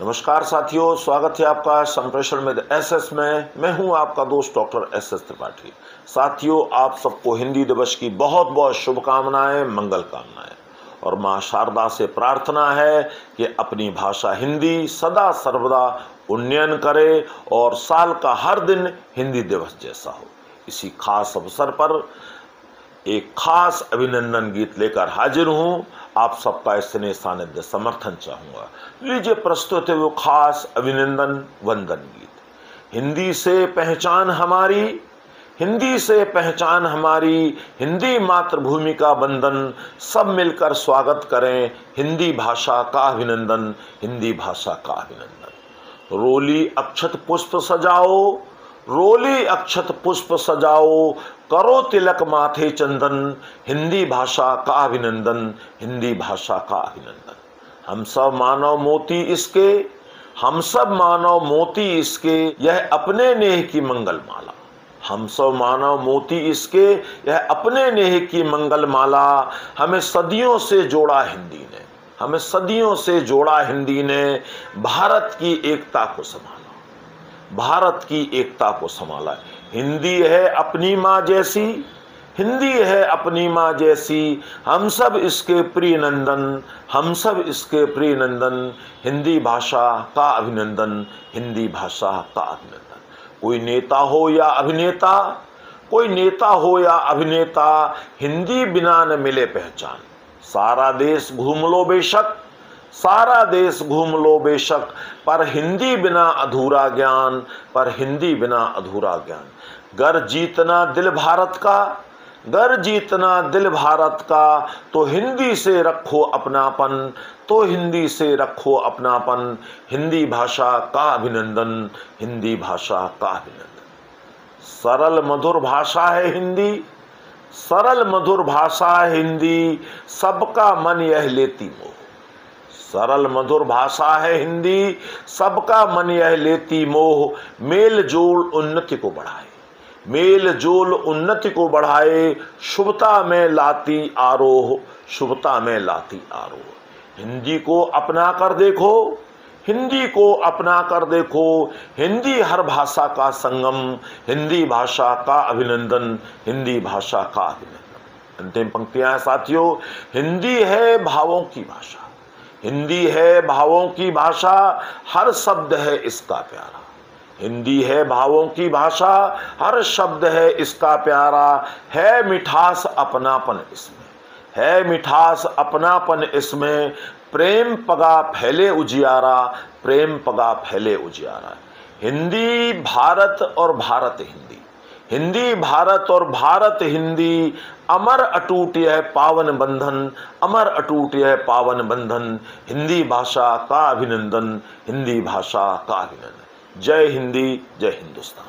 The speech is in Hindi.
नमस्कार साथियों, स्वागत है आपका संप्रेषण में एस एस में। मैं हूँ आपका दोस्त डॉक्टर एस एस त्रिपाठी। साथियों, आप सबको हिंदी दिवस की बहुत बहुत शुभकामनाएँ, मंगल कामनाएँ। और माँ शारदा से प्रार्थना है कि अपनी भाषा हिंदी सदा सर्वदा उन्नयन करे और साल का हर दिन हिंदी दिवस जैसा हो। इसी खास अवसर पर एक खास अभिनंदन गीत लेकर हाजिर हूँ। आप सबका स्नेह सानिध्य समर्थन चाहूँगा। लीजिए प्रस्तुत है वो खास अभिनंदन वंदन गीत। हिंदी से पहचान हमारी, हिंदी से पहचान हमारी, हिंदी मातृभूमि का बंधन सब मिलकर स्वागत करें हिंदी भाषा का अभिनंदन, हिंदी भाषा का अभिनंदन। रोली अक्षत पुष्प सजाओ रोली अक्षत पुष्प सजाओ, करो तिलक माथे चंदन, हिंदी भाषा का अभिनंदन, हिंदी भाषा का अभिनंदन। हम सब मानव मोती इसके, हम सब मानव मोती इसके, यह अपने नेह की मंगल माला हम सब मानव मोती इसके, यह अपने नेह की मंगल माला हमें सदियों से जोड़ा हिंदी ने, हमें सदियों से जोड़ा हिंदी ने, भारत की एकता को संभाला। भारत की एकता को संभाला है। हिंदी है अपनी माँ जैसी, हिंदी है अपनी माँ जैसी। हम सब इसके प्रिय नंदन हम सब इसके प्रिय नंदन हिंदी भाषा का अभिनंदन, हिंदी भाषा का अभिनंदन। कोई नेता हो या अभिनेता, कोई नेता हो या अभिनेता, हिंदी बिना न मिले पहचान। सारा देश घूम लो बेशक सारा देश घूम लो बेशक, पर हिंदी बिना अधूरा ज्ञान, पर हिंदी बिना अधूरा ज्ञान। गर जीतना दिल भारत का, गर जीतना दिल भारत का तो हिंदी से रखो अपनापन तो हिंदी से रखो अपनापन। हिंदी भाषा का अभिनंदन, हिंदी भाषा का अभिनंदन। सरल मधुर भाषा है हिंदी, सरल मधुर भाषा है हिंदी, सबका मन यह लेती मोह। सरल मधुर भाषा है हिंदी। सबका मन यह लेती मोह। मेल जोल उन्नति को बढ़ाए। मेल जोल उन्नति को बढ़ाए। शुभता में लाती आरोह। शुभता में लाती आरोह। हिंदी को अपना कर देखो। हिंदी को अपना कर देखो। हिंदी हर भाषा का संगम। हिंदी भाषा का अभिनंदन। हिंदी भाषा का अभिनंदन। अंतिम पंक्तियाँ साथियों। हिंदी है भावों की भाषा। हिंदी है भावों की भाषा, हर शब्द है इसका प्यारा। हिंदी है भावों की भाषा, हर शब्द है इसका प्यारा। है मिठास अपनापन इसमें, है मिठास अपनापन इसमें। प्रेम पगा फैले उजियारा, प्रेम पगा फैले उजियारा। हिंदी, भारत और भारत हिंदी। हिंदी भारत और भारत हिंदी, अमर अटूट यह पावन बंधन, अमर अटूट यह पावन बंधन, हिंदी भाषा का अभिनंदन, हिंदी भाषा का अभिनंदन। जय हिंदी, जय हिंदुस्तान।